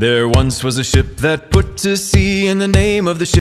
There once was a ship that put to sea, and the name of the ship.